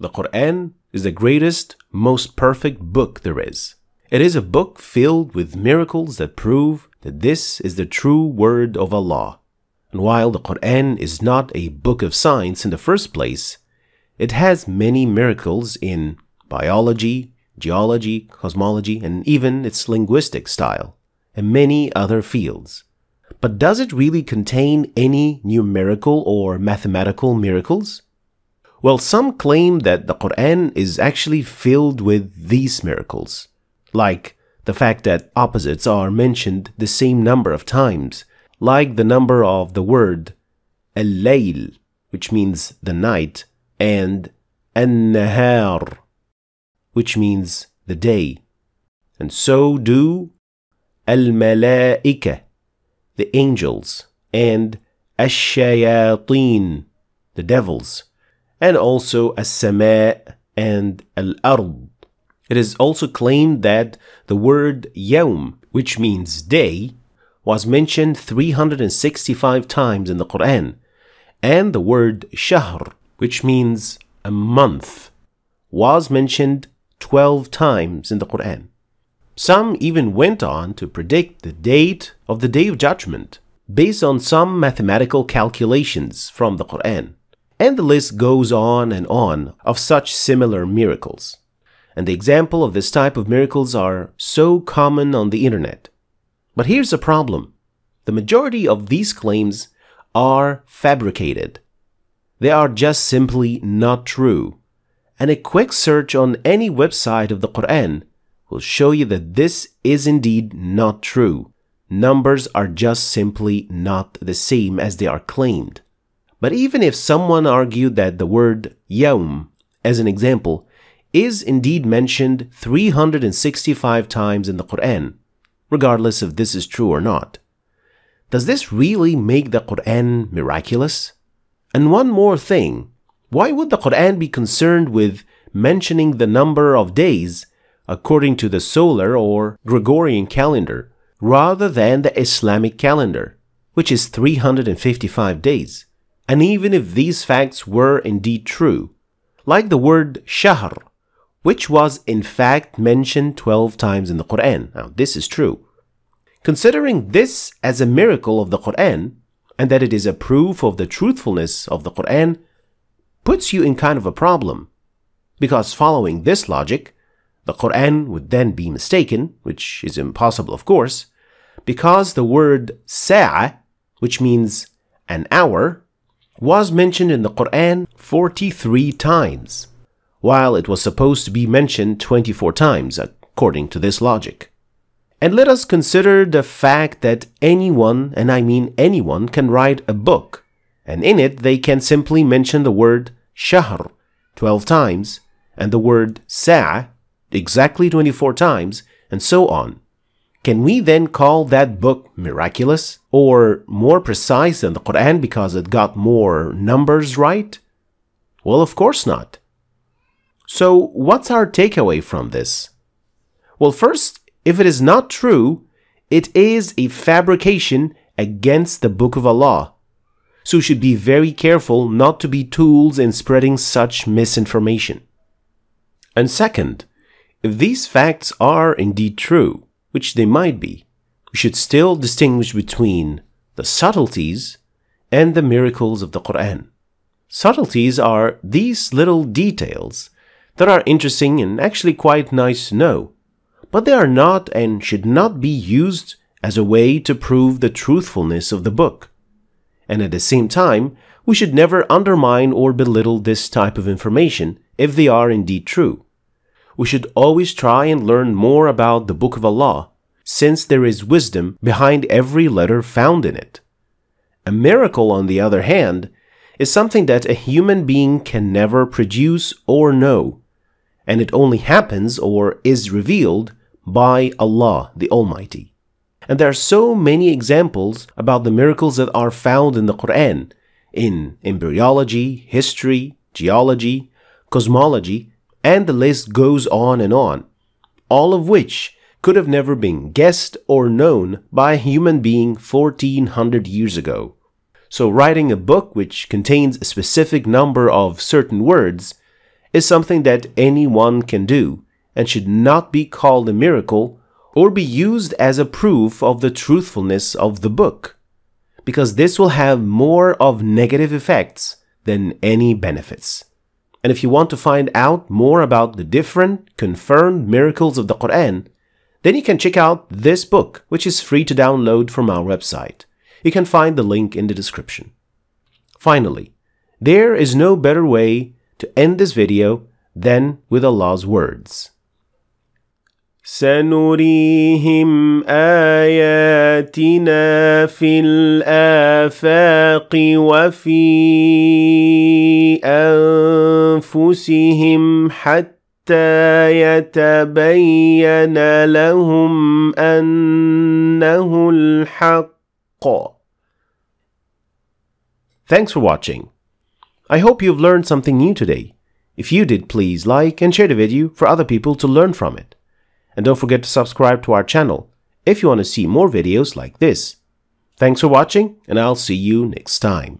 The Quran is the greatest, most perfect book there is. It is a book filled with miracles that prove that this is the true word of Allah. And while the Quran is not a book of science in the first place, it has many miracles in biology, geology, cosmology, and even its linguistic style, and many other fields. But does it really contain any numerical or mathematical miracles? Well, some claim that the Quran is actually filled with these miracles, like the fact that opposites are mentioned the same number of times, like the number of the word al-layl, which means the night, and an-nahar, which means the day. And so do al-malaika, the angels, and ash-shayateen, the devils, and also as-sama and al-ard. It is also claimed that the word yawm, which means day, was mentioned 365 times in the Quran, and the word shahr, which means a month, was mentioned 12 times in the Quran. Some even went on to predict the date of the Day of Judgment based on some mathematical calculations from the Quran. And the list goes on and on of such similar miracles. And the example of this type of miracles are so common on the internet. But here's the problem. The majority of these claims are fabricated. They are just simply not true. And a quick search on any website of the Quran will show you that this is indeed not true. Numbers are just simply not the same as they are claimed. But even if someone argued that the word yawm, as an example, is indeed mentioned 365 times in the Quran, regardless if this is true or not, does this really make the Quran miraculous? And one more thing why would the Quran be concerned with mentioning the number of days according to the solar or Gregorian calendar rather than the Islamic calendar, which is 355 days? And even if these facts were indeed true, like the word shahr, which was in fact mentioned 12 times in the Quran. Now, this is true. Considering this as a miracle of the Quran, and that it is a proof of the truthfulness of the Quran, puts you in kind of a problem. Because following this logic, the Quran would then be mistaken, which is impossible, of course, because the word sa'a, which means an hour, was mentioned in the Quran 43 times, while it was supposed to be mentioned 24 times, according to this logic. And let us consider the fact that anyone, and I mean anyone, can write a book, and in it they can simply mention the word shahr 12 times, and the word sa' exactly 24 times, and so on. Can we then call that book miraculous or more precise than the Quran because it got more numbers right? Well, of course not. So, what's our takeaway from this? Well, first, if it is not true, it is a fabrication against the Book of Allah. So, we should be very careful not to be tools in spreading such misinformation. And second, if these facts are indeed true, which they might be, we should still distinguish between the subtleties and the miracles of the Quran. Subtleties are these little details that are interesting and actually quite nice to know, but they are not and should not be used as a way to prove the truthfulness of the book. And at the same time, we should never undermine or belittle this type of information if they are indeed true we should always try and learn more about the Book of Allah, since there is wisdom behind every letter found in it. A miracle, on the other hand, is something that a human being can never produce or know, and it only happens or is revealed by Allah the Almighty. And there are so many examples about the miracles that are found in the Quran, in embryology, history, geology, cosmology, and the list goes on and on, all of which could have never been guessed or known by a human being 1400 years ago. So, writing a book which contains a specific number of certain words is something that anyone can do and should not be called a miracle or be used as a proof of the truthfulness of the book, because this will have more of negative effects than any benefits. And if you want to find out more about the different confirmed miracles of the Quran, then you can check out this book, which is free to download from our website. You can find the link in the description. Finally, there is no better way to end this video than with Allah's words. سنريهم آياتنا في الآفاق وفي أنفسهم حتى يتبين لهم أنه الحق. Thanks for watching. I hope you've learned something new today. If you did, please like and share the video for other people to learn from it. And don't forget to subscribe to our channel if you want to see more videos like this. Thanks for watching and I'll see you next time.